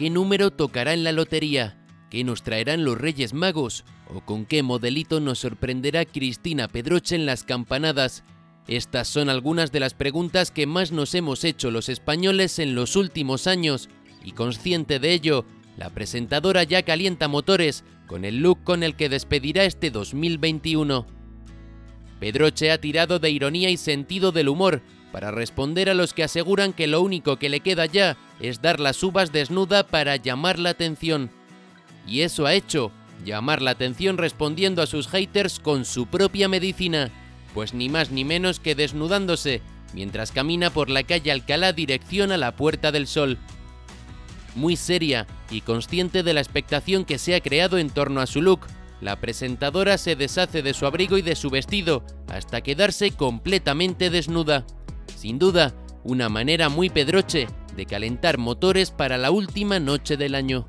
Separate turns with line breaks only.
qué número tocará en la lotería, qué nos traerán los Reyes Magos o con qué modelito nos sorprenderá Cristina Pedroche en las campanadas. Estas son algunas de las preguntas que más nos hemos hecho los españoles en los últimos años y consciente de ello, la presentadora ya calienta motores con el look con el que despedirá este 2021. Pedroche ha tirado de ironía y sentido del humor para responder a los que aseguran que lo único que le queda ya es dar las uvas desnuda para llamar la atención. Y eso ha hecho, llamar la atención respondiendo a sus haters con su propia medicina, pues ni más ni menos que desnudándose mientras camina por la calle Alcalá dirección a la Puerta del Sol. Muy seria y consciente de la expectación que se ha creado en torno a su look, la presentadora se deshace de su abrigo y de su vestido hasta quedarse completamente desnuda. Sin duda, una manera muy pedroche de calentar motores para la última noche del año.